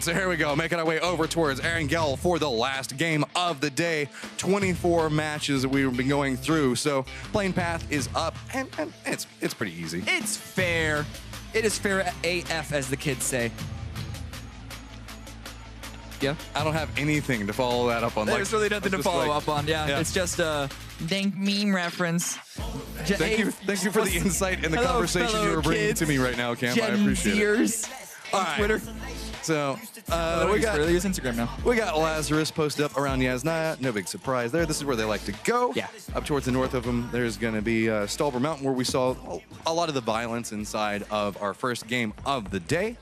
right, so here we go, making our way over towards Erangel for the last game of the day. 24 matches that we've been going through, so playing path is up, and, and it's it's pretty easy. It's fair. It is fair AF, as the kids say. Yeah. I don't have anything to follow that up on. There's like, really nothing to follow like- up on. Yeah, yeah. it's just a dank meme reference. J- Thank you, thank you for the insight and the Hello, conversation you were bringing kids. to me right now, Cam. I Gen appreciate it. On right. Twitter. So uh, we we got really use Instagram now. We got Lazarus posted up around Yasnaya. No big surprise there. This is where they like to go. Yeah. Up towards the north of them, there's going to be uh, Stalber Mountain, where we saw a lot of the violence inside of our first game of the day.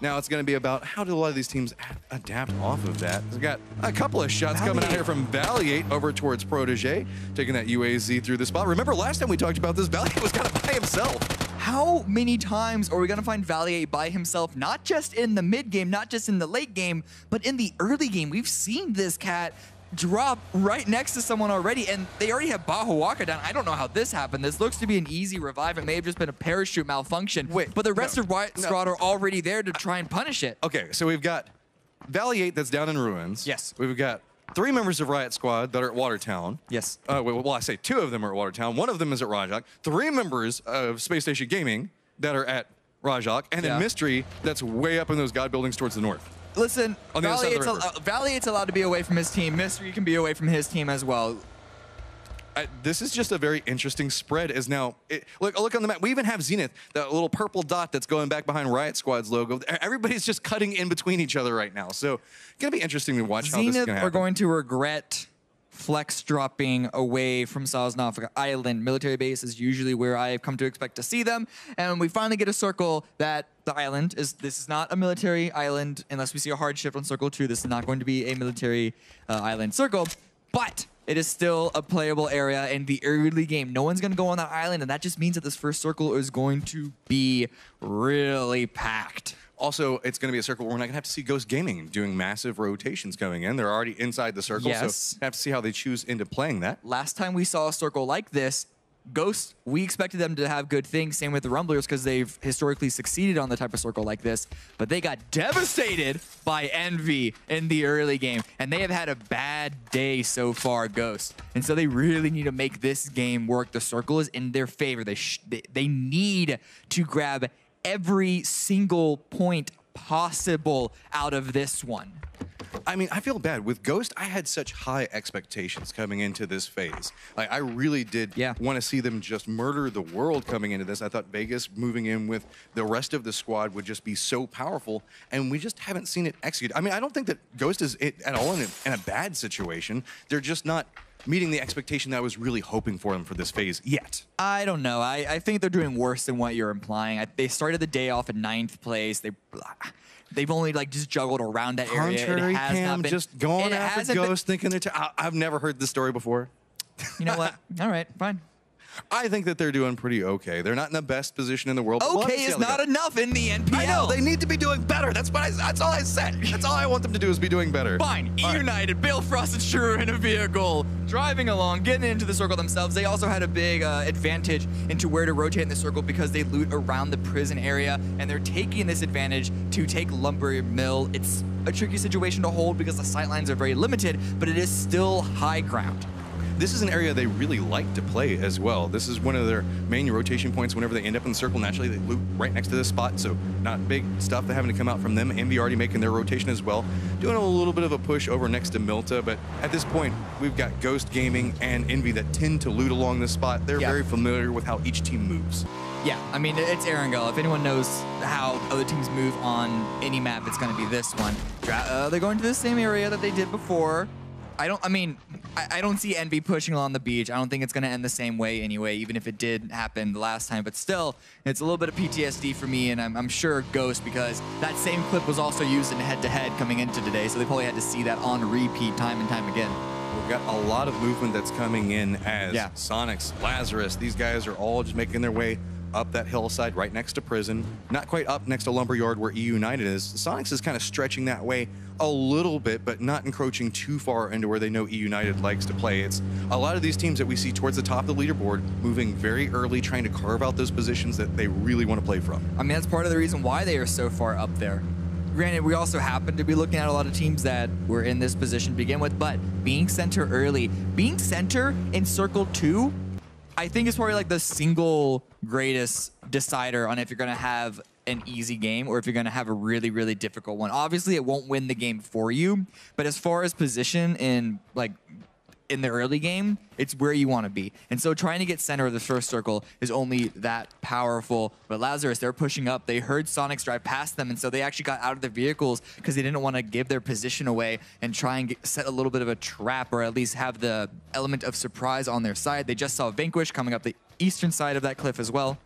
Now it's going to be about how do a lot of these teams adapt off of that. We've got a couple of shots coming out here from Valiate over towards Protege, taking that UAZ through the spot. Remember last time we talked about this, Valiate was kind of by himself. How many times are we going to find Valiate by himself, not just in the mid game, not just in the late game, but in the early game? We've seen this cat drop right next to someone already, and they already have Bahawaka down. I don't know how this happened. This looks to be an easy revive. It may have just been a parachute malfunction. Wait, but the rest no, of Riot no. Squad are already there to try and punish it. Okay, so we've got Valiate that's down in ruins. Yes. We've got three members of Riot Squad that are at Watertown. Yes. Uh, well, well, I say two of them are at Watertown. One of them is at Rozhok. Three members of Space Station Gaming that are at Rozhok, and then Mystery that's way up in those god buildings towards the north. Listen, On the other side of Valiate's, al- Valiate's allowed to be away from his team. Mystery can be away from his team as well. I, this is just a very interesting spread. As now, it, look, look on the map. We even have Zenith, that little purple dot that's going back behind Riot Squad's logo. Everybody's just cutting in between each other right now. So, gonna be interesting to watch how this is Zenith gonna are going to regret Flex dropping away from Sosnovka Island. Military base is usually where I've come to expect to see them. And we finally get a circle that the island is. This is not a military island unless we see a hard shift on Circle 2. This is not going to be a military uh, island circle. But it is still a playable area in the early game. No one's going to go on that island, and that just means that this first circle is going to be really packed. Also, it's going to be a circle where we're not going to have to see Ghost Gaming doing massive rotations coming in. They're already inside the circle, Yes. so have to see how they choose into playing that. last time we saw a circle like this, Ghost, we expected them to have good things. Same with the Rumblers because they've historically succeeded on the type of circle like this. But they got devastated by Envy in the early game. And they have had a bad day so far, Ghost. And so they really need to make this game work. The circle is in their favor. They, they, they need to grab every single point possible out of this one. I mean, I feel bad with Ghost. I had such high expectations coming into this phase. Like, I really did Yeah. want to see them just murder the world coming into this. I thought Vegas moving in with the rest of the squad would just be so powerful, and we just haven't seen it executed. I mean, I don't think that Ghost is at all in a, in a bad situation. They're just not meeting the expectation that I was really hoping for them for this phase yet. I don't know. I, I think they're doing worse than what you're implying. I, they started the day off in ninth place. They they've only like just juggled around that area. Contrary it has Cam, not been, just going it after hasn't been- thinking they're. I, I've never heard this story before. you know what? All right, fine. I think that they're doing pretty okay. They're not in the best position in the world. but we'll have to Okay is not enough in the NPL. I know they need to be doing better. That's what I. That's all I said. That's all I want them to do is be doing better. Fine. Right. United, Balefrost and Shrew in a vehicle, driving along, getting into the circle themselves. They also had a big uh, advantage into where to rotate in the circle because they loot around the prison area, and they're taking this advantage to take Lumber Mill. It's a tricky situation to hold because the sightlines are very limited, but it is still high ground. This is an area they really like to play as well. This is one of their main rotation points. Whenever they end up in the circle, naturally they loot right next to this spot. So not big stuff that having to come out from them. Envy already making their rotation as well. Doing a little bit of a push over next to Mylta, but at this point we've got Ghost Gaming and Envy that tend to loot along this spot. They're Yeah. very familiar with how each team moves. Yeah, I mean, it's Erangel. If anyone knows how other teams move on any map, it's going to be this one. Dra- Uh, they're going to the same area that they did before. I don't, I mean, I, I don't see Envy pushing along the beach. I don't think it's going to end the same way anyway, even if it did happen the last time. But still, it's a little bit of PTSD for me, and I'm, I'm sure Ghost, because that same clip was also used in head-to-head coming into today, so they probably had to see that on repeat time and time again. We've got a lot of movement that's coming in as Yeah. Sonics, Lazarus. These guys are all just making their way up that hillside right next to prison. Not quite up next to Lumberyard where E United is. Sonics is kind of stretching that way a little bit, but not encroaching too far into where they know E United likes to play. It's a lot of these teams that we see towards the top of the leaderboard moving very early, trying to carve out those positions that they really want to play from. I mean, that's part of the reason why they are so far up there. granted, we also happen to be looking at a lot of teams that were in this position to begin with, but being center early, being center in circle two, I think it's probably like the single greatest decider on if you're going to have an easy game or if you're going to have a really, really difficult one. Obviously, it won't win the game for you, but as far as position in like in the early game, it's where you want to be. And so trying to get center of the first circle is only that powerful. But Lazarus, they're pushing up. They heard Sonic's drive past them, and so they actually got out of their vehicles because they didn't want to give their position away and try and get, set a little bit of a trap or at least have the element of surprise on their side. They just saw Vanquish coming up the eastern side of that cliff as well.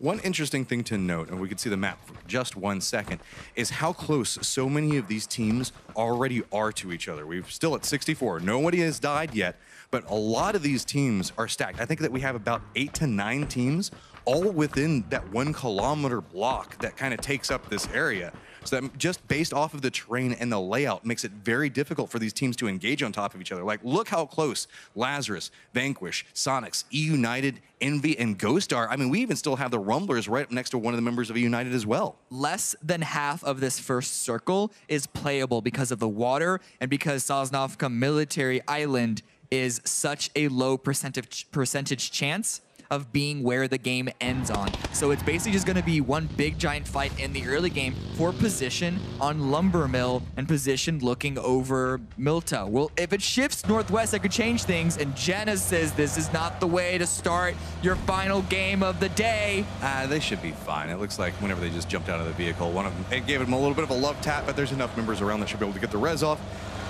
One interesting thing to note, and we can see the map for just one second, is how close so many of these teams already are to each other. We're still at 64. Nobody has died yet, but a lot of these teams are stacked. I think that we have about eight to nine teams all within that one kilometer block that kind of takes up this area. So that just based off of the terrain and the layout makes it very difficult for these teams to engage on top of each other. Like, look how close Lazarus, Vanquish, Sonics, E United, Envy, and Ghost are. I mean, we even still have the Rumblers right up next to one of the members of United as well. Less than half of this first circle is playable because of the water and because Sosnovka Military Island is such a low percentage percentage chance of being where the game ends on. So it's basically just going to be one big giant fight in the early game for position on Lumber Mill and position looking over Mylta. Well, if it shifts northwest, that could change things. And Jenna says this is not the way to start your final game of the day. Uh, they should be fine. It looks like whenever they just jumped out of the vehicle, one of them, it gave them a little bit of a love tap, but there's enough members around that should be able to get the res off.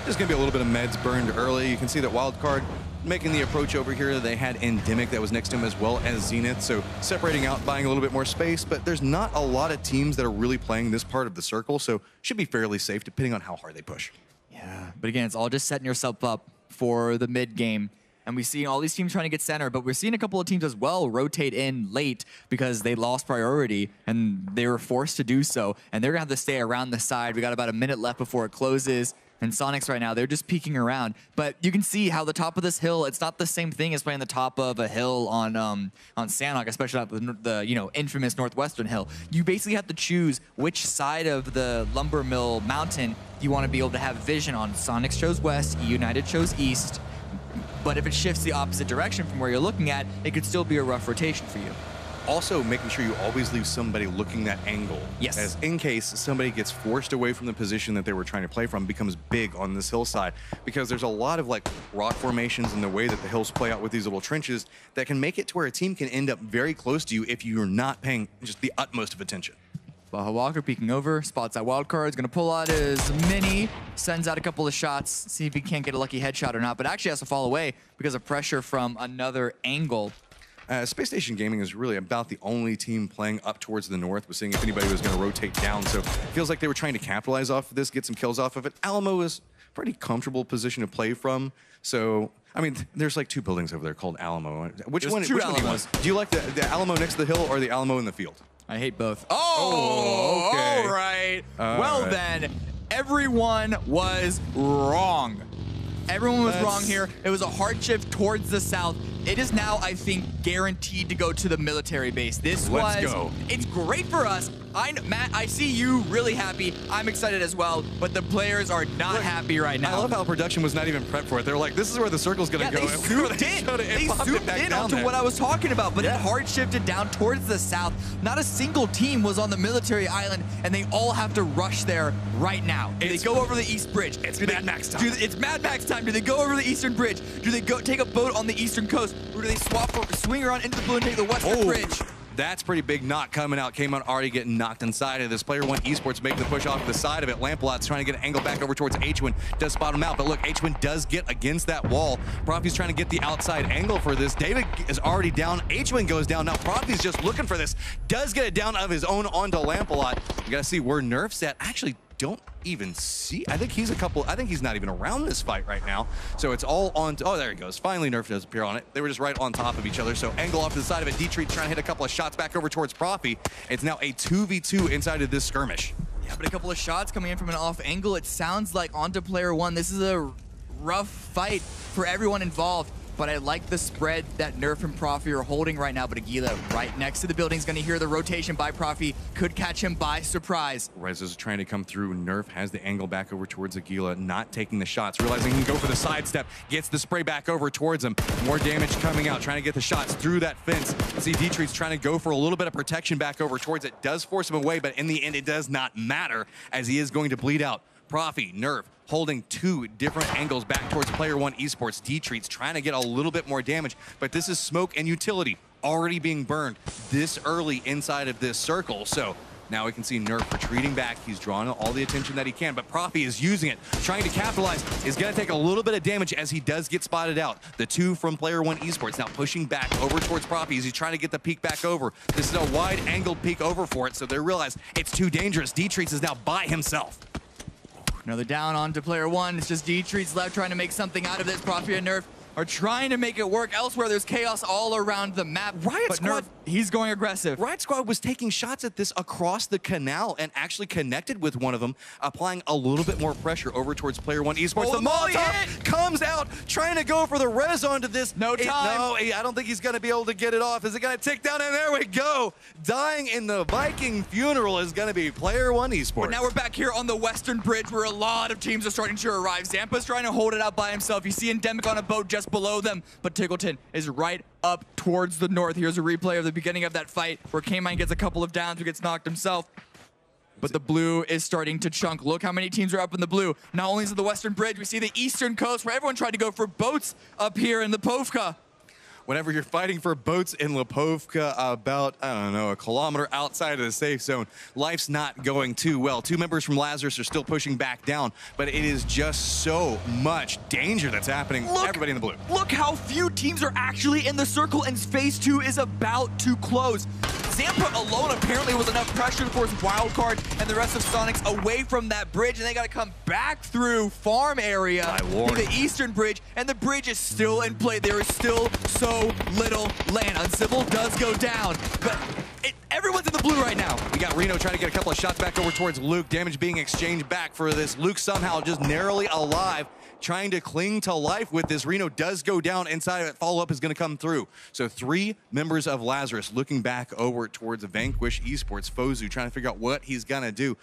There's going to be a little bit of meds burned early. You can see that Wildcard making the approach over here. They had Endemic that was next to him as well as Zenith. So separating out, buying a little bit more space. But there's not a lot of teams that are really playing this part of the circle. So should be fairly safe depending on how hard they push. Yeah, but again, it's all just setting yourself up for the mid game. And we see all these teams trying to get center, but we're seeing a couple of teams as well rotate in late because they lost priority and they were forced to do so. And they're going to have to stay around the side. We got about a minute left before it closes. And Sonics right now, they're just peeking around. But you can see how the top of this hill, it's not the same thing as playing the top of a hill on um, on Sanhok, especially not the, the, you know infamous Northwestern Hill. You basically have to choose which side of the lumber mill mountain you want to be able to have vision on. Sonics chose west, United chose east. But if it shifts the opposite direction from where you're looking at, it could still be a rough rotation for you also making sure you always leave somebody looking that angle. Yes. As in case somebody gets forced away from the position that they were trying to play from becomes big on this hillside because there's a lot of like rock formations and the way that the hills play out with these little trenches that can make it to where a team can end up very close to you if you're not paying just the utmost of attention. Baja Walker peeking over, spots that wild card, is gonna pull out his mini, sends out a couple of shots, see if he can't get a lucky headshot or not, but actually has to fall away because of pressure from another angle. Uh, Space Station Gaming is really about the only team playing up towards the north, was seeing if anybody was going to rotate down. So it feels like they were trying to capitalize off of this, get some kills off of it. Alamo is a pretty comfortable position to play from. So I mean, there's like two buildings over there called Alamo. Which there's one? Two which Alamos. one do you like? Do you like the, the Alamo next to the hill or the Alamo in the field? I hate both. Oh, oh okay. all right. All well right. then, everyone was wrong. Everyone was That's... wrong here. It was a hard shift towards the south. It is now, I think, guaranteed to go to the military base. This Let's was. go. It's great for us. I, Matt, I see you really happy. I'm excited as well, but the players are not Look, happy right now. I love how production was not even prepped for it. They're like, this is where the circle's going to yeah, go. they zoomed they in. showed it, it They zoomed in onto there. what I was talking about, but Yeah. it hard shifted down towards the south. Not a single team was on the military island, and they all have to rush there right now. Do It's- they go over the East Bridge? It's Do they- Mad Max time. do they- it's Mad Max time. Do they go over the Eastern Bridge? Do they go take a boat on the Eastern coast, or do they swap, or swing around into the blue and take the Western Oh, Bridge? That's pretty big knock coming out. Came out already getting knocked inside of this. Player one esports making the push off the side of it. Lamplot's trying to get an angle back over towards H1. Does spot him out, but look, H1 does get against that wall. Profi's trying to get the outside angle for this. David is already down. H1 goes down. Now Profi's just looking for this. Does get it down of his own onto Lampalot. You gotta see where Nerf's at. Actually, don't even see. I think he's a couple. I think he's not even around this fight right now. So it's all on. oh, there he goes. Finally, Nerf does appear on it. They were just right on top of each other. So angle off to the side of it. Dietrich trying to hit a couple of shots back over towards Profi. It's now a 2v2 inside of this skirmish. Yeah, but a couple of shots coming in from an off angle. It sounds like onto player one. This is a rough fight for everyone involved. But I like the spread that Nerf and Profi are holding right now. But Aguila right next to the building is going to hear the rotation by Profi. Could catch him by surprise. Rez is trying to come through. Nerf has the angle back over towards Aguila, not taking the shots, realizing he can go for the sidestep, gets the spray back over towards him. More damage coming out, trying to get the shots through that fence. See Dietrich's trying to go for a little bit of protection back over towards it. Does force him away, but in the end, it does not matter as he is going to bleed out. Profi, Nerf, holding two different angles back towards Player One Esports. Dietrich's trying to get a little bit more damage, but this is smoke and utility already being burned this early inside of this circle. So now we can see Nerf retreating back. He's drawing all the attention that he can, but Profi is using it, trying to capitalize. Is going to take a little bit of damage as he does get spotted out. The two from Player One Esports now pushing back over towards Profi as he's trying to get the peek back over. This is a wide-angled peek over for it, so they realize it's too dangerous. Dietrich is now by himself. Another down onto player one. It's just Dietrich's left trying to make something out of this. Profi and Nerf are trying to make it work. Elsewhere, there's chaos all around the map. Riot but Squad- Nerf, he's going aggressive. Riot Squad was taking shots at this across the canal and actually connected with one of them, applying a little bit more pressure over towards Player One Esports. Oh, the Molly Molotov hit! comes out, trying to go for the res onto this. No It- time. no, I don't think he's going to be able to get it off. Is it going to tick down? And there we go. Dying in the Viking funeral is going to be Player One Esports. But now we're back here on the Western Bridge where a lot of teams are starting to arrive. Zampa's trying to hold it out by himself. You see Endemic on a boat just below them, but Tickleton is right up towards the north. Here's a replay of the beginning of that fight where K-Mine gets a couple of downs, who gets knocked himself. But the blue is starting to chunk. Look how many teams are up in the blue. Not only is it the Western Bridge, we see the Eastern Coast where everyone tried to go for boats up here in the Povka. Whenever you're fighting for boats in Lipovka about, I don't know, a kilometer outside of the safe zone, life's not going too well. Two members from Lazarus are still pushing back down, but it is just so much danger that's happening. Look- Everybody in the blue. Look how few teams are actually in the circle, and phase two is about to close. Zampa alone apparently was enough pressure to force Wildcard and the rest of Sonics away from that bridge, and they got to come back through farm area to the eastern bridge, and the bridge is still in play. There is still so little land. Uncivil does go down, but it, everyone's in the blue right now. We got Reno trying to get a couple of shots back over towards Luke. Damage being exchanged back for this. Luke somehow just narrowly alive, trying to cling to life with this. Reno does go down inside of it. Follow-up is going to come through. So three members of Lazarus looking back over towards Vanquish Esports. Fozu trying to figure out what he's going to do.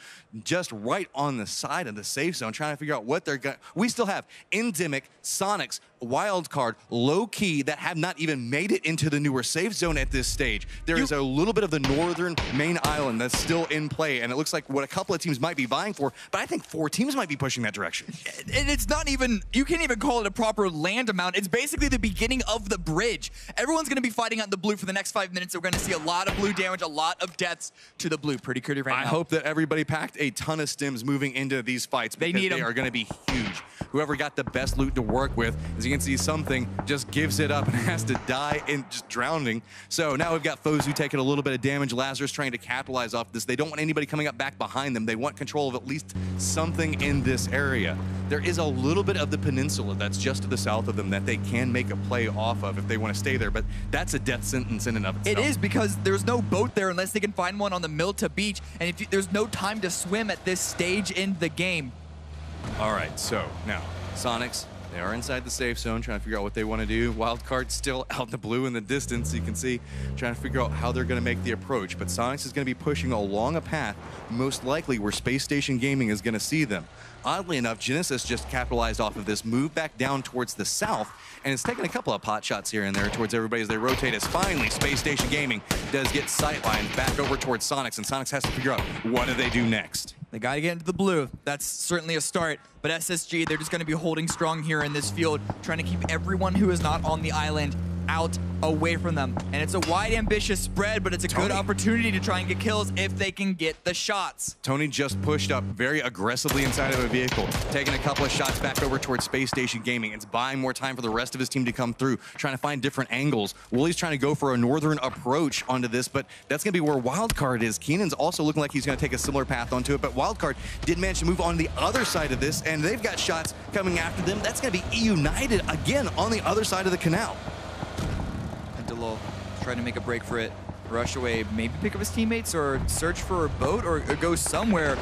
Just right on the side of the safe zone, trying to figure out what they're going to... We still have Endemic, Sonics, Wildcard, Low Key that have not even made it into the newer safe zone at this stage. There is a little bit of the northern main island that's still in play, and it looks like what a couple of teams might be vying for, but I think four teams might be pushing that direction. and it's not even you can't even call it a proper land amount it's basically the beginning of the bridge everyone's going to be fighting out the blue for the next five minutes we're going to see a lot of blue damage a lot of deaths to the blue pretty creative right I now hope that everybody packed a ton of stims moving into these fights They because need they 'em. are going to be huge. Whoever got the best loot to work with, as you can see, something just gives it up and has to die in just drowning. So now we've got foes Fozu taking a little bit of damage. Lazarus trying to capitalize off this. They don't want anybody coming up back behind them. They want control of at least something in this area. There is a little bit of the peninsula that's just to the south of them that they can make a play off of if they want to stay there, but that's a death sentence in and of itself. It is because there's no boat there unless they can find one on the Mylta beach and if you, there's no time to swim at this stage in the game All right, so now Sonics, they are inside the safe zone, trying to figure out what they want to do. Wildcard still out in the blue in the distance. You can see trying to figure out how they're going to make the approach. But Sonics is going to be pushing along a path, most likely where Space Station Gaming is going to see them. Oddly enough, Genesis just capitalized off of this, move back down towards the south, and it's taking a couple of pot shots here and there towards everybody as they rotate. As finally, Space Station Gaming does get sightlined back over towards Sonics, and Sonics has to figure out what do they do next. They got to get into the blue. That's certainly a start. But SSG, they're just going to be holding strong here in this field, trying to keep everyone who is not on the island out away from them. And it's a wide, ambitious spread, but it's a good opportunity to try and get kills if they can get the shots. Tony just pushed up very aggressively inside of a vehicle, taking a couple of shots back over towards Space Station Gaming. It's buying more time for the rest of his team to come through, trying to find different angles. Wooly's trying to go for a northern approach onto this, but that's going to be where Wildcard is. Keenan's also looking like he's going to take a similar path onto it, but Wildcard did manage to move on the other side of this, and they've got shots coming after them. That's going to be E United again on the other side of the canal. And Delol trying to make a break for it. Rush away, maybe pick up his teammates or search for a boat or, or go somewhere.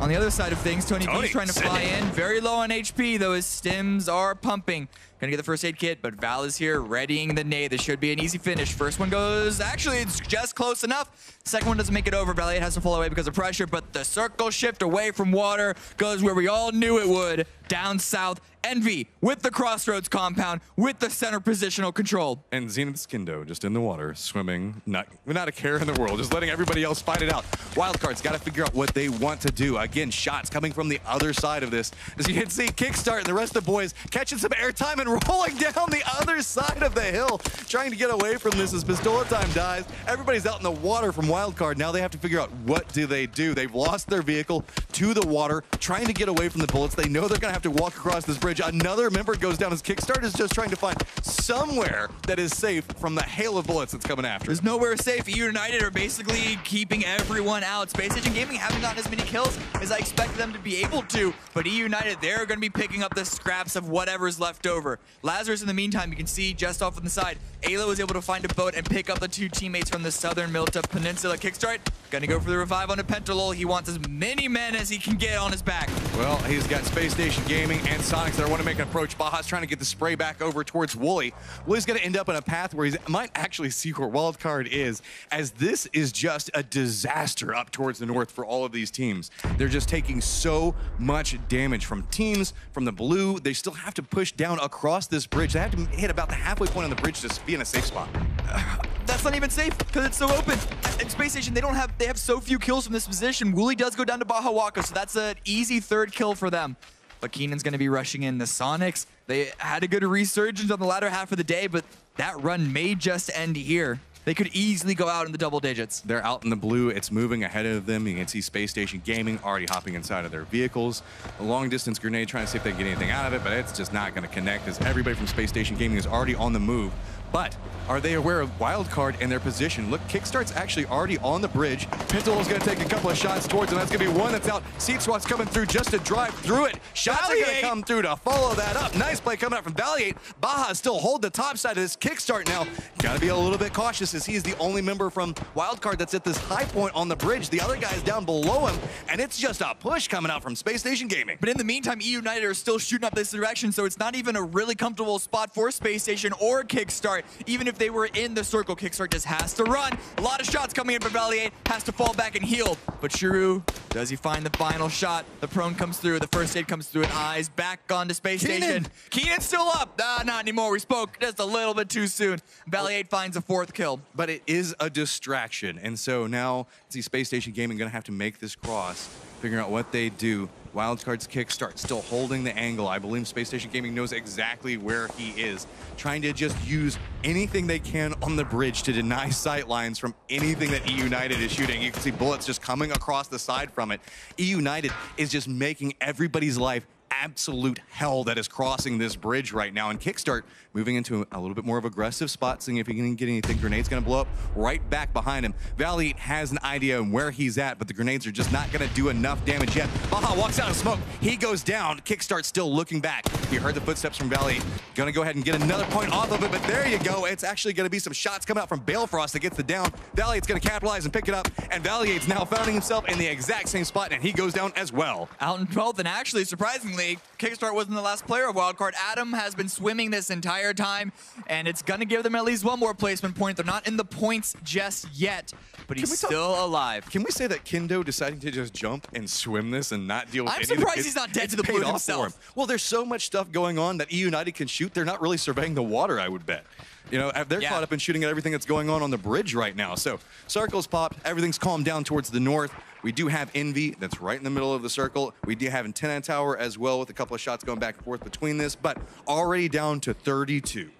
On the other side of things, Tony, Tony, B's trying to fly in. Very low on HP, though his stims are pumping. Gonna get the first aid kit, but Val is here readying the nade. This should be an easy finish. First one goes, actually, it's just close enough. Second one doesn't make it over. Valiant has to fall away because of pressure, but the circle shift away from water goes where we all knew it would, down south. Envy with the crossroads compound, with the center positional control. And Zenith Skindo just in the water, swimming, not not a care in the world, just letting everybody else fight it out. Wildcard's got to figure out what they want to do. Again, shots coming from the other side of this. As you can see, Kickstart and the rest of the boys catching some airtime and rolling down the other side of the hill, trying to get away from this as Pistola Time dies. Everybody's out in the water from Wildcard. Now they have to figure out what do they do. They've lost their vehicle to the water, trying to get away from the bullets. They know they're going to have to walk across this bridge. Another member goes down as Kickstart is just trying to find somewhere that is safe from the hail of bullets that's coming after. There's nowhere safe. EU United are basically keeping everyone out. Space Station Gaming haven't gotten as many kills as I expected them to be able to, but EU United, they're going to be picking up the scraps of whatever's left over. Lazarus, in the meantime, you can see just off on the side, Ayla was able to find a boat and pick up the two teammates from the southern Mylta Peninsula. Kickstart, gonna go for the revive on a Pentalol. He wants as many men as he can get on his back. Well, he's got Space Station Gaming and Sonics that are want to make an approach. Baja's trying to get the spray back over towards Wooly. Wooly's going to end up in a path where he might actually see where Wildcard is, as this is just a disaster up towards the north for all of these teams. They're just taking so much damage from teams, from the blue. They still have to push down across this bridge. They have to hit about the halfway point on the bridge to be in a safe spot. That's not even safe because it's so open. At Space Station, they don't have they have so few kills from this position. Wooly does go down to Baja Waka, so that's an easy third kill for them. But Keenan's going to be rushing in. The Sonics, they had a good resurgence on the latter half of the day, but that run may just end here. They could easily go out in the double digits. They're out in the blue. It's moving ahead of them. You can see Space Station Gaming already hopping inside of their vehicles. A long distance grenade trying to see if they can get anything out of it, but it's just not going to connect as everybody from Space Station Gaming is already on the move. But are they aware of Wildcard and their position? Look, Kickstart's actually already on the bridge. Going to take a couple of shots towards him. That's going to be one that's out. Seat Swat's coming through just to drive through it. Shots are going to come through to follow that up. Nice play coming out from Valiate. Baja still hold the top side of this Kickstart now. Got to be a little bit cautious as he's the only member from Wildcard that's at this high point on the bridge. The other guy's down below him, and it's just a push coming out from Space Station Gaming. But in the meantime, EU United are still shooting up this direction, so it's not even a really comfortable spot for Space Station or Kickstart. Even if they were in the circle, Kickstart just has to run. A lot of shots coming in from Valiate, has to fall back and heal. But Shuru, does he find the final shot? The prone comes through, the first aid comes through, and eyes back onto Space Keenan. Station. Keenan's still up. Ah, not anymore. We spoke just a little bit too soon. Valiate finds a fourth kill. but it is a distraction. And so now, see, Space Station Gaming going to have to make this cross, figuring out what they do. Wildcard's kickstart, still holding the angle. I believe Space Station Gaming knows exactly where he is, trying to just use anything they can on the bridge to deny sight lines from anything that E United is shooting. You can see bullets just coming across the side from it. E United is just making everybody's life absolute hell that is crossing this bridge right now. And Kickstart moving into a little bit more of aggressive spot, seeing if he can get anything. Grenade's gonna blow up right back behind him. Valiant has an idea of where he's at, but the grenades are just not gonna do enough damage yet. Baja walks out of smoke. He goes down. Kickstart still looking back. He heard the footsteps from Valiant. Gonna go ahead and get another point off of it, but there you go. It's actually gonna be some shots coming out from Balefrost that gets the down. Valiant's gonna capitalize and pick it up, and Valiant's now finding himself in the exact same spot, and he goes down as well. out in 12th, and actually, surprisingly, Kickstart wasn't the last player of Wildcard. Adam has been swimming this entire time, and it's gonna give them at least one more placement point. They're not in the points just yet, but he's still alive. Can we say that Kendo deciding to just jump and swim this and not deal with I'm any of the surprised kids, he's not dead to the blue himself. him. Well, there's so much stuff going on that E United can shoot. They're not really surveying the water, I would bet. You know, they're Yeah. caught up in shooting at everything that's going on on the bridge right now. So circles popped, everything's calmed down towards the north. We do have Envy that's right in the middle of the circle. We do have Antenna Tower as well with a couple of shots going back and forth between this, but already down to 32.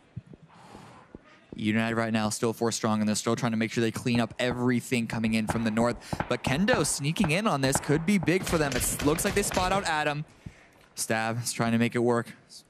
United right now still four strong, and they're still trying to make sure they clean up everything coming in from the north. But Kendo sneaking in on this could be big for them. It looks like they spot out Adam. Stab is trying to make it work, as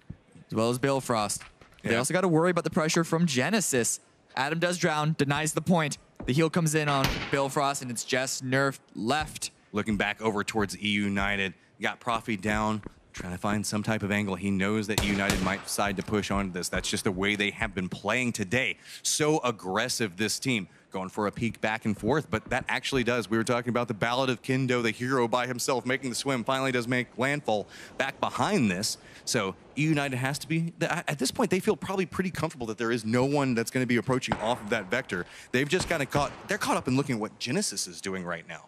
well as Balefrost. They Yeah. also got to worry about the pressure from Genesis. Adam does drown, denies the point. The heal comes in on Balefrost, and it's just nerfed left. looking back over towards E United. Got Profi down, trying to find some type of angle. He knows that United might decide to push on this. That's just the way they have been playing today. So aggressive, this team. Going for a peek back and forth, but that actually does. We were talking about the Ballad of Kendo, the hero by himself making the swim, finally does make landfall back behind this. So E United has to be, at this point, they feel probably pretty comfortable that there is no one that's going to be approaching off of that vector. They've just kind of caught, they're caught up in looking at what Genesis is doing right now.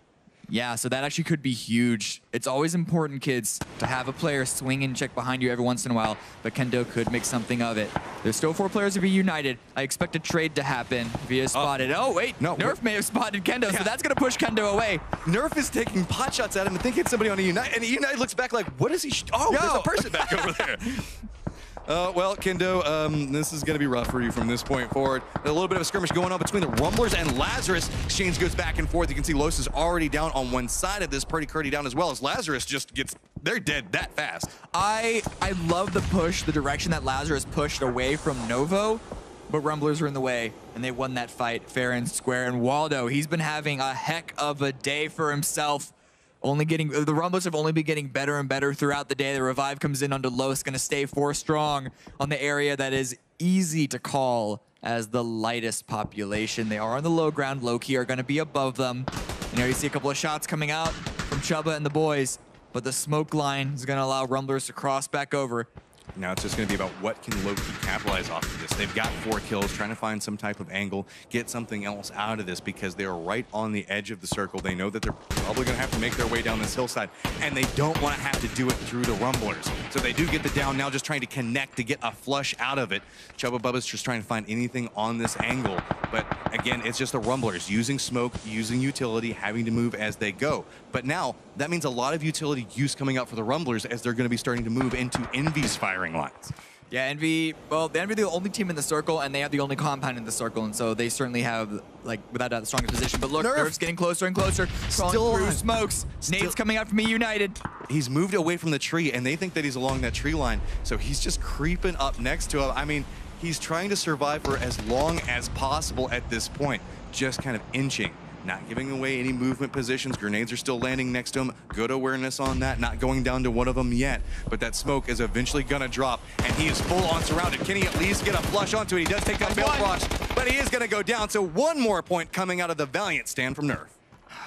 Yeah, so that actually could be huge. It's always important, kids, to have a player swing and check behind you every once in a while, but Kendo could make something of it. There's still four players to be united. I expect a trade to happen Via is spotted. Oh, wait, no, Nerf may have spotted Kendo, Yeah. so that's going to push Kendo away. Nerf is taking pot shots at him and thinking it's somebody on a Unite, and Unite looks back like, what is he? Sh- oh, there's a person back over there. Uh, well, Kendo, um, this is going to be rough for you from this point forward. A little bit of a skirmish going on between the Rumblers and Lazarus. Exchange goes back and forth. You can see Los is already down on one side of this. Purdy Curdy down as well as Lazarus just gets, they're dead that fast. I I love the push, the direction that Lazarus pushed away from Novo, but Rumblers are in the way, and they won that fight fair and square. And Waldo, he's been having a heck of a day for himself. Only getting the Rumblers have only been getting better and better throughout the day. The revive comes in under Los, going to stay four strong on the area that is easy to call as the lightest population. They are on the low ground. Loki are going to be above them. And here you see a couple of shots coming out from Chuba and the boys, but the smoke line is going to allow Rumblers to cross back over. Now it's just going to be about what can Loki capitalize off of this. They've got four kills, trying to find some type of angle, get something else out of this because they are right on the edge of the circle. They know that they're probably going to have to make their way down this hillside, and they don't want to have to do it through the rumblers. So they do get the down now, just trying to connect to get a flush out of it. Chubba Bubba's just trying to find anything on this angle. But again, it's just the rumblers using smoke, using utility, having to move as they go. But now that means a lot of utility use coming out for the rumblers as they're going to be starting to move into Envy's firing lines. Yeah, Envy, well, the Envy are the only team in the circle, and they have the only compound in the circle, and so they certainly have, like, without doubt, the strongest position. But look, Nerf. Nerf's getting closer and closer, Still through alive. smokes. Still- Nate's coming out from E United. he's moved away from the tree and they think that he's along that tree line so he's just creeping up next to him i mean he's trying to survive for as long as possible at this point just kind of inching not giving away any movement positions grenades are still landing next to him good awareness on that not going down to one of them yet but that smoke is eventually gonna drop and he is full on surrounded can he at least get a flush onto it he does take that One. flush but he is gonna go down so one more point coming out of the valiant stand from nerf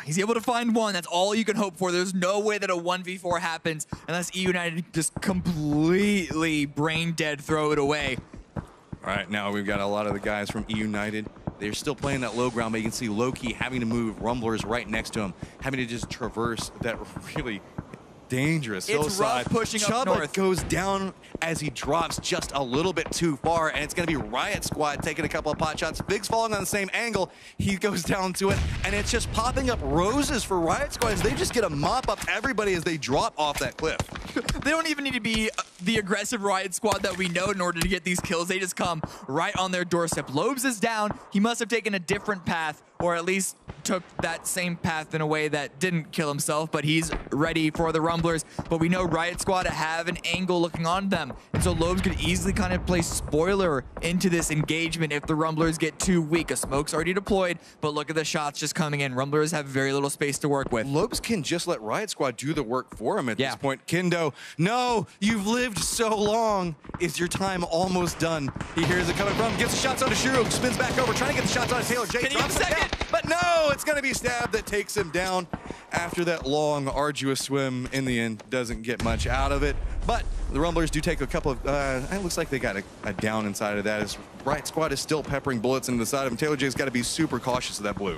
He's able to find one. That's all you can hope for. There's no way that a 1v4 happens unless E United just completely brain dead throw it away. All right, now we've got a lot of the guys from E United. They're still playing that low ground, but you can see Loki having to move Rumblers right next to him, having to just traverse that really dangerous It's hillside. rough pushing up Chubba north. goes down as he drops just a little bit too far, and it's going to be Riot Squad taking a couple of pot shots. Big's falling on the same angle. He goes down to it, and it's just popping up roses for Riot Squad as they just get a mop up everybody as they drop off that cliff. They don't even need to be uh, the aggressive Riot Squad that we know in order to get these kills. They just come right on their doorstep. Lobes is down. He must have taken a different path, or at least took that same path in a way that didn't kill himself, but he's ready for the Rumblers. But we know Riot Squad have an angle looking on them. And so Lobes could easily kind of play spoiler into this engagement if the Rumblers get too weak. A smoke's already deployed, but look at the shots just coming in. Rumblers have very little space to work with. Lopes can just let Riot Squad do the work for him at Yeah. this point. Kendo, no, you've lived so long. Is your time almost done? He hears it coming from, gets the shots onto Shiro, spins back over, trying to get the shots on Taylor Jay. Can he get a second? But no, it's going to be Stab that takes him down. After that long, arduous swim, in the end, doesn't get much out of it. But the Rumblers do take a couple of, uh, it looks like they got a, a down inside of that as Riot Squad is still peppering bullets into the side of him. Taylor Jay's got to be super cautious of that blue.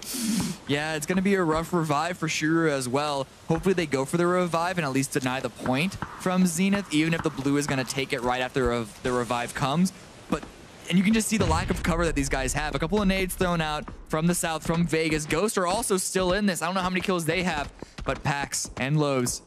Yeah, it's going to be a rough revive for Shuru as well. Hopefully they go for the revive and at least deny the point from Zenith, even if the blue is going to take it right after the revive comes. But and you can just see the lack of cover that these guys have. A couple of nades thrown out from the south, from Vegas. Ghost are also still in this. I don't know how many kills they have, but Pax and Lowe's,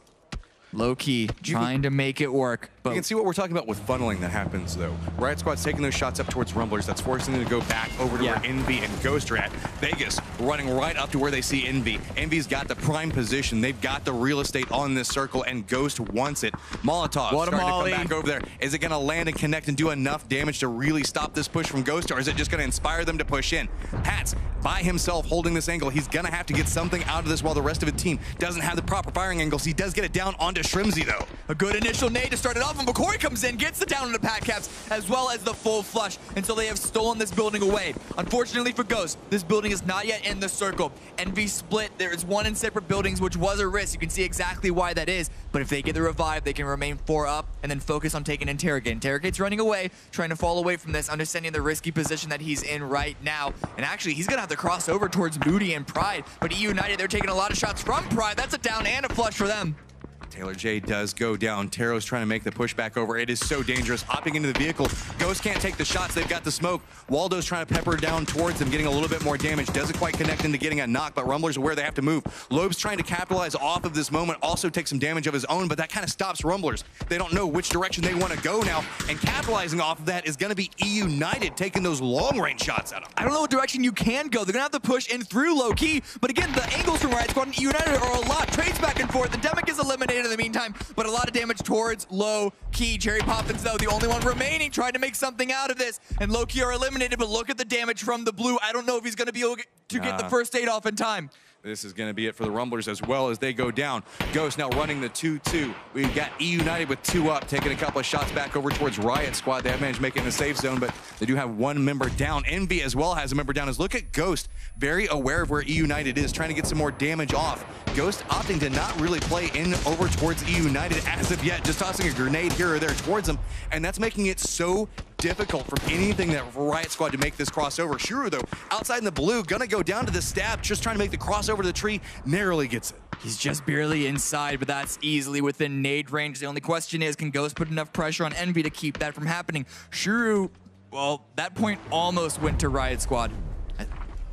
low key, trying to make it work. You can see what we're talking about with funneling that happens, though. Riot Squad's taking those shots up towards Rumblers. That's forcing them to go back over to Yeah. where Envy and Ghost are at. Vegas running right up to where they see Envy. Envy's got the prime position. They've got the real estate on this circle, and Ghost wants it. Molotov What starting molly. to come back over there. Is it going to land and connect and do enough damage to really stop this push from Ghost, or is it just going to inspire them to push in? Hats by himself holding this angle. He's going to have to get something out of this while the rest of the team doesn't have the proper firing angles. He does get it down onto Shrimsy, though. a good initial nade to start it off. Off. McCoy comes in, gets the down into Pat Caps, as well as the full flush. And so they have stolen this building away. Unfortunately for Ghost, this building is not yet in the circle. Envy split. There is one in separate buildings, which was a risk. You can see exactly why that is. But if they get the revive, they can remain four up and then focus on taking Interrogate. Interrogate's running away, trying to fall away from this, understanding the risky position that he's in right now. And actually, he's to have to cross over towards Moody and Pride. But E United, they're taking a lot of shots from Pride. That's a down and a flush for them. Taylor J does go down. Taro's trying to make the push back over. It is so dangerous. Hopping into the vehicle. Ghost can't take the shots. They've got the smoke. Waldo's trying to pepper down towards them, getting a little bit more damage. Doesn't quite connect into getting a knock, but Rumblers aware they have to move. Loeb's trying to capitalize off of this moment, also take some damage of his own, but that kind of stops Rumblers. They don't know which direction they want to go now, and capitalizing off of that is going to be E United taking those long-range shots at them. I don't know what direction you can go. They're going to have to push in through low key, but again, the angles from Riot Squad and United are a lot. Trades back and forth. The Demic is eliminated in the meantime, but a lot of damage towards low key. Cherry Poppins, though, the only one remaining, trying to make something out of this. And low key are eliminated, but look at the damage from the blue. I don't know if he's going to be able to get the first aid off in time. This is going to be it for the Rumblers as well as they go down. Ghost now running the 2-2. We've got E United with two up, taking a couple of shots back over towards Riot Squad. They have managed to make it in the safe zone, but they do have one member down. Envy as well has a member down. As look at Ghost, very aware of where E United is, trying to get some more damage off. Ghost opting to not really play in over towards E United as of yet, just tossing a grenade here or there towards them, and that's making it so difficult for anything that Riot Squad to make this crossover. Shuru, though, outside in the blue, gonna go down to the stab, just trying to make the crossover to the tree, narrowly gets it. He's just barely inside, but that's easily within nade range. The only question is, can Ghost put enough pressure on Envy to keep that from happening? Shuru, well, that point almost went to Riot Squad.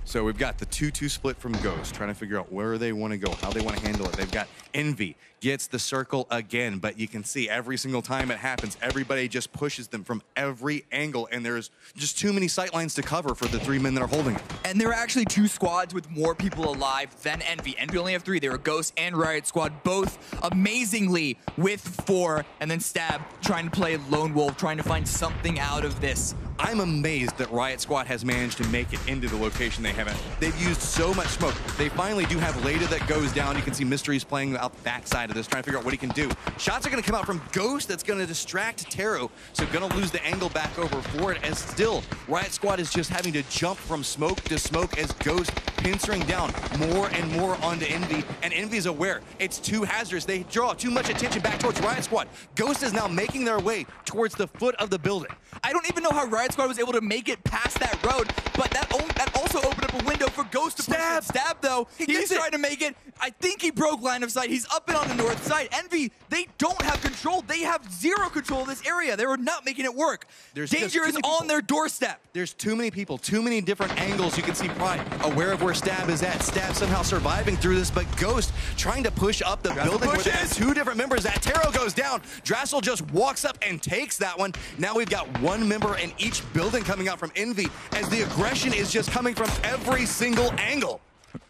So we've got the 2-2 split from Ghost, trying to figure out where they want to go, how they want to handle it. They've got Envy, gets the circle again, but you can see every single time it happens, everybody just pushes them from every angle, and there's just too many sight lines to cover for the three men that are holding it. And there are actually two squads with more people alive than Envy. Envy only have three. They were Ghost and Riot Squad, both amazingly with four, and then Stab trying to play Lone Wolf, trying to find something out of this. I'm amazed that Riot Squad has managed to make it into the location they haven't. They've used so much smoke. They finally do have Leda that goes down. You can see Mysteries playing out the backside of this, trying to figure out what he can do. Shots are going to come out from Ghost that's going to distract Taro, so going to lose the angle back over for it. and still, Riot Squad is just having to jump from smoke to smoke as Ghost pincering down more and more onto Envy, and Envy is aware it's too hazardous. They draw too much attention back towards Riot Squad. Ghost is now making their way towards the foot of the building. I don't even know how Riot Squad was able to make it past that road, but that, that also opened up a window for Ghost to push Stab. in. Stab, though. He He's gets it. trying to make it. I think he broke line of sight. He's up and on the north side. Envy, they don't have control. They have zero control of this area. They were not making it work. There's Danger is on their doorstep. There's too many people, too many different angles. You can see Pride aware of where Stab is at. Stab somehow surviving through this, but Ghost trying to push up the Drassel building where they two different members at. Taro goes down. Drassel just walks up and takes that one. Now we've got one member in each building coming out from Envy as the aggression is just coming from every single angle.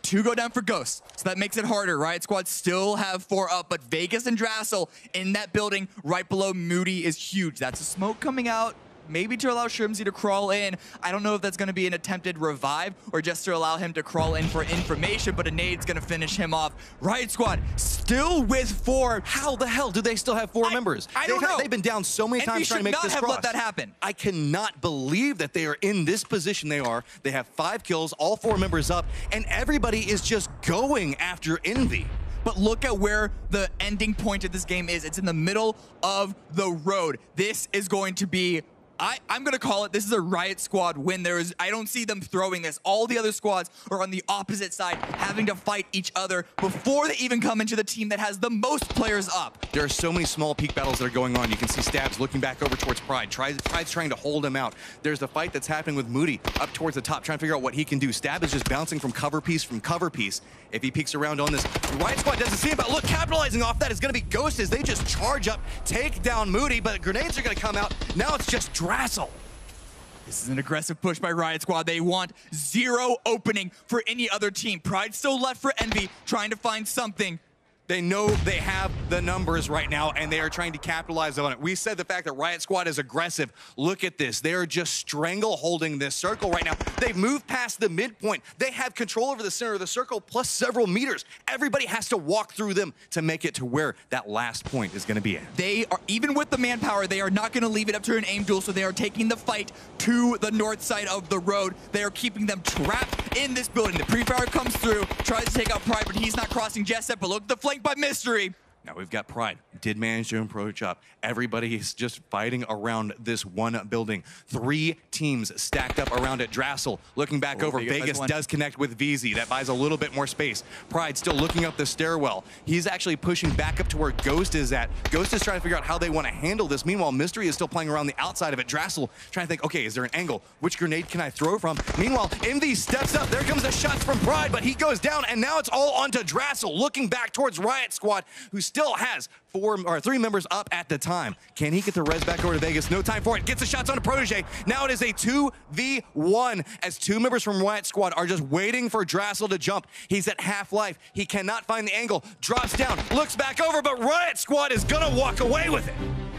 Two go down for Ghost, so that makes it harder. Riot Squad still have four up, but Vegas and Drassel in that building right below Moody is huge. That's a smoke coming out. Maybe to allow Shrimzy to crawl in. I don't know if that's going to be an attempted revive or just to allow him to crawl in for information, but a nade's going to finish him off. Riot Squad still with four. How the hell do they still have four I- members? I don't they've, know. they've been down so many Envy times trying to make this cross. should not have let that happen. I cannot believe that they are in this position they are. They have five kills, all four members up, and everybody is just going after Envy. But look at where the ending point of this game is. It's in the middle of the road. This is going to be. I, I'm gonna call it. This is a Riot Squad win. There is. I don't see them throwing this. All the other squads are on the opposite side, having to fight each other before they even come into the team that has the most players up. There are so many small peak battles that are going on. You can see Stabs looking back over towards Pride. Pride's trying to hold him out. There's the fight that's happening with Moody up towards the top, trying to figure out what he can do. Stab is just bouncing from cover piece from cover piece. If he peeks around on this, Riot Squad doesn't see him, but look, capitalizing off that is going to be Ghost as they just charge up, take down Moody, but grenades are going to come out. Now it's just This is an aggressive push by Riot Squad. They want zero opening for any other team. Pride still left for Envy, trying to find something. They know they have the numbers right now, and they are trying to capitalize on it. We said the fact that Riot Squad is aggressive. Look at this. They are just strangle holding this circle right now. They've moved past the midpoint. They have control over the center of the circle plus several meters. Everybody has to walk through them to make it to where that last point is going to be at. They are, even with the manpower, they are not going to leave it up to an aim duel, so they are taking the fight to the north side of the road. They are keeping them trapped in this building. The pre-fire comes through, tries to take out Pride, but he's not crossing yet, but look at the flank by Mystery. Now we've got Pride. Did manage to approach up. Everybody is just fighting around this one building. Three teams stacked up around it. Drassel looking back Oh, over. Vegas Vegas does connect with VZ. That buys a little bit more space. Pride still looking up the stairwell. He's actually pushing back up to where Ghost is at. Ghost is trying to figure out how they want to handle this. Meanwhile, Mystery is still playing around the outside of it. Drassel trying to think, okay, is there an angle? Which grenade can I throw from? Meanwhile, MV steps up. There comes the shots from Pride, but he goes down, and now it's all onto Drassel, looking back towards Riot Squad, who still has four or three members up at the time. Can he get the res back over to Vegas? No time for it. Gets the shots on a protege. Now it is a 2v1 as two members from Riot Squad are just waiting for Drassel to jump. He's at half life. He cannot find the angle. Drops down, looks back over, but Riot Squad is gonna walk away with it.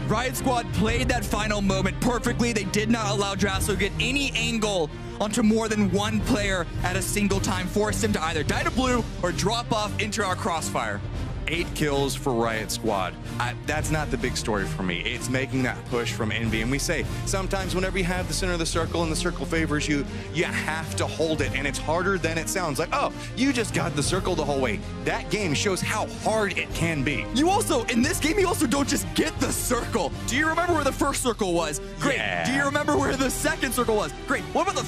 Riot Squad played that final moment perfectly. They did not allow Drasso to get any angle onto more than one player at a single time, forced him to either die to blue or drop off into our crossfire. Eight kills for Riot Squad. I, that's not the big story for me. It's making that push from Envy. And we say sometimes whenever you have the center of the circle and the circle favors you, you have to hold it. And it's harder than it sounds. Like, oh, you just got the circle the whole way. That game shows how hard it can be. You also, in this game, you also don't just get the circle. Do you remember where the first circle was? Great. Yeah. Do you remember where the second circle was? Great. What about the